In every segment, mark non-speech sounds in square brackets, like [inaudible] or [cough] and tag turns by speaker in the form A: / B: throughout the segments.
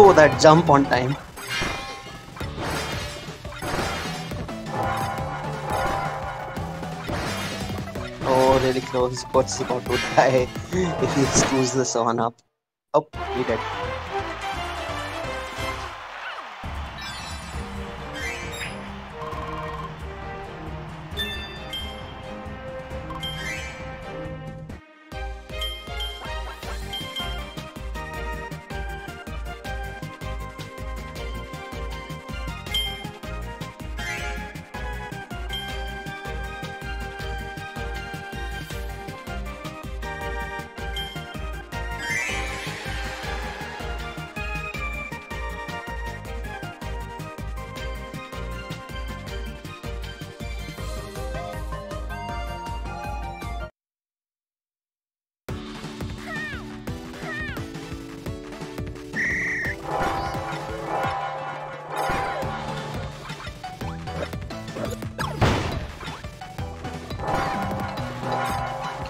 A: Oh, that jump on time. Oh, really close. What's about to die if he screws this one up? Oh, he did.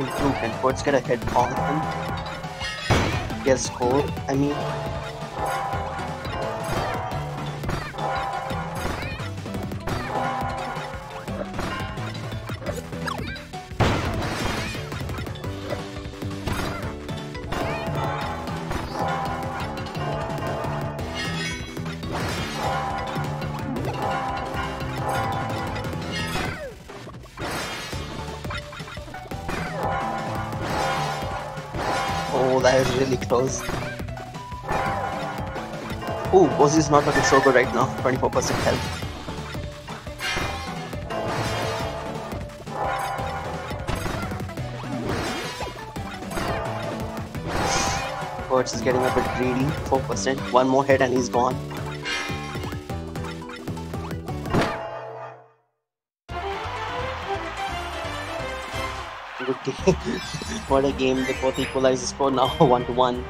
A: Improvement. What's gonna hit on him? Get score. I mean, is really close. Oh, is not looking so good right now. 24% health. Birds is getting a bit greedy. 4%. One more hit and he's gone. [laughs] Good the game. The both equalize the score now [laughs] 1 to 1.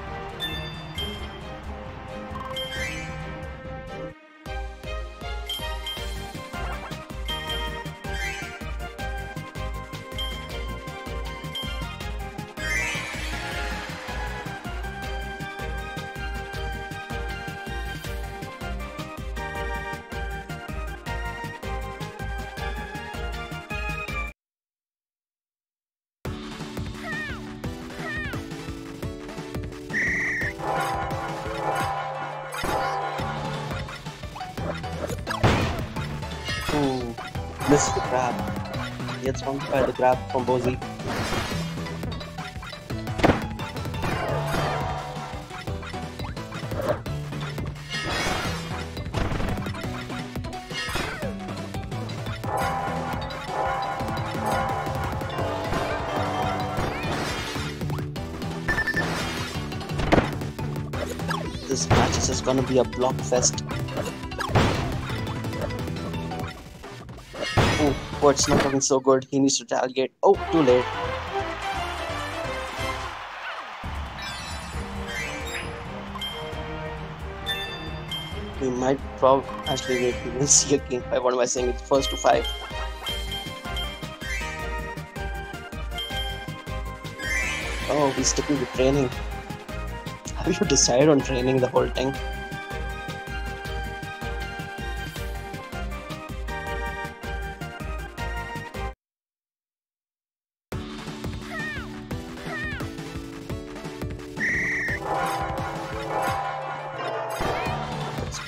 A: Missed the grab. Gets one by the grab from Bozy. This match is gonna be a block fest. Oh, Port's not looking so good. He needs to retaliate. Oh, too late. We might probably actually wait. We will [laughs] see a game five. What am I saying? It's first to five. Oh, he's sticking to training. Have you decided on training the whole thing?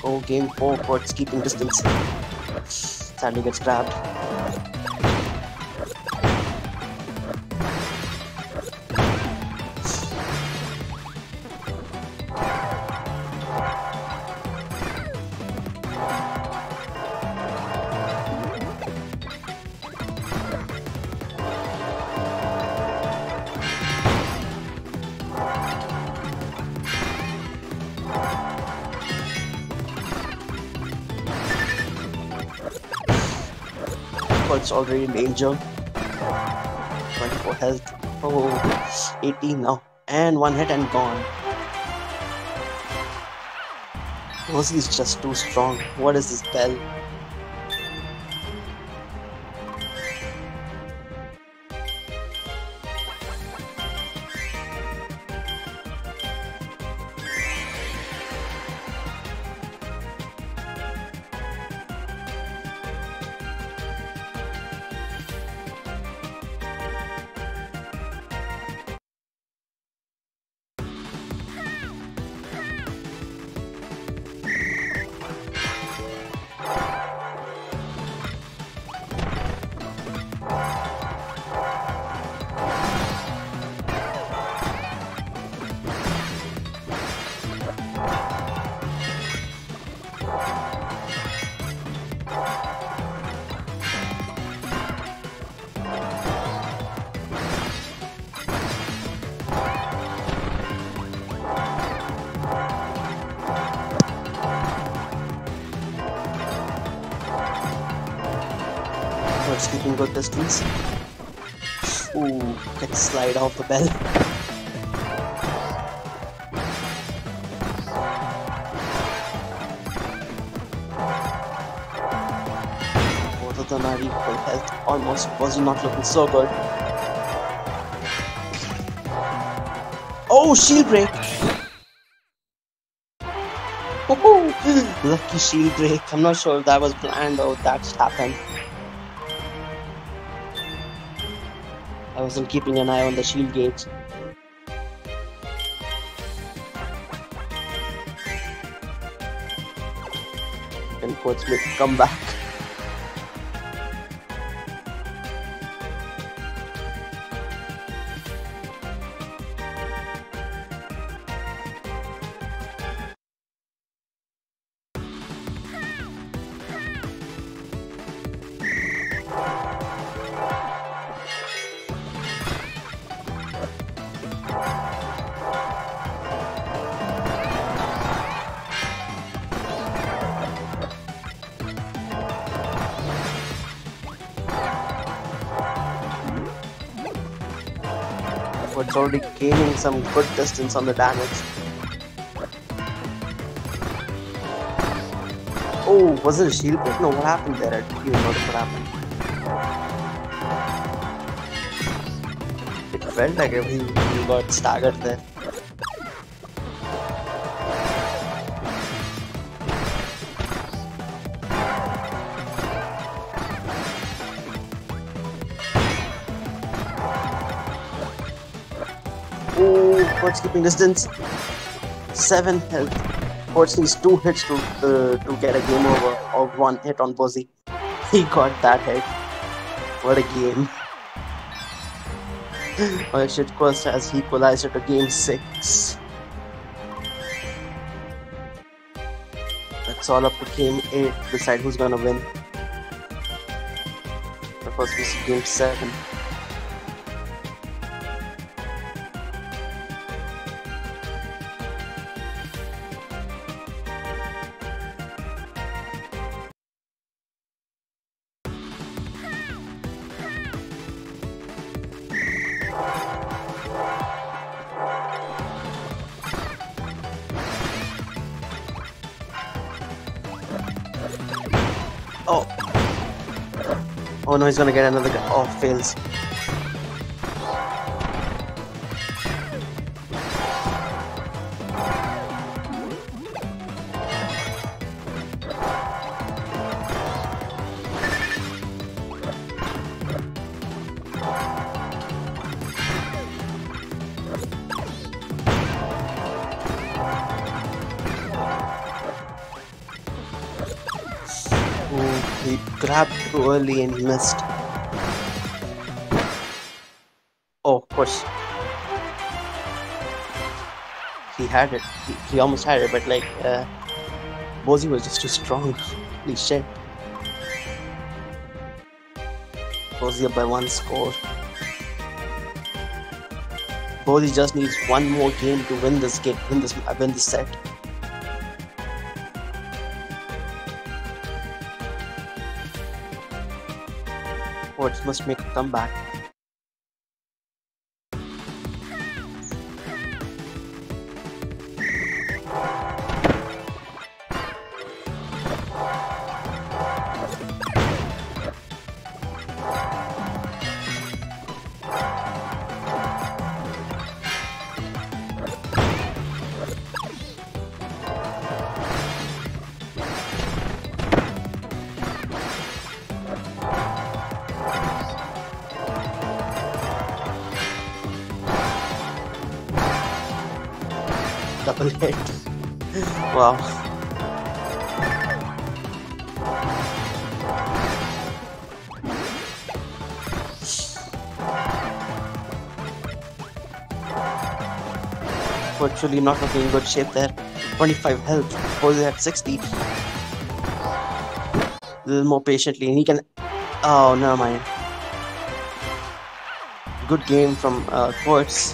A: Go game four. Port's keeping distance. Sadly gets grabbed. Port's already in danger. 24 health. Oh, 18 now. And one hit and gone. Ozzy is just too strong. What is this bell? Keeping good distance. Ooh, can slide off the bell. Both of them are equal health. Almost was not looking so good. Oh, shield break! Oh, [laughs] lucky shield break. I'm not sure if that was planned or that just happened. I wasn't keeping an eye on the shield gauge. And come back. It's already gaining some good distance on the damage. Oh, was it a shield break? No, what happened there? I didn't even what happened. It felt like everything got staggered there. Keeping distance. Seven health. Qwertz needs two hits to uh, to get a game over, or one hit on Bozzy. He got that hit. What a game. [laughs] oh shit, Qwertz has equalized to game six. It's all up to game eight decide who's gonna win. The first we game seven. Oh. Oh no, he's gonna get another guy. Oh, fails. Grabbed too early and he missed. Oh, of course. He had it. He, he almost had it, but like, uh, Bozy was just too strong. Holy shit. Bozy up by one score. Bozy just needs one more game to win this game, win this, win this set. Must make a comeback. [laughs] Hit. Wow. Virtually not looking in good shape there. 25 health. Jose at 60. A little more patiently, and he can. Oh, never mind. Good game from uh, Qwertz.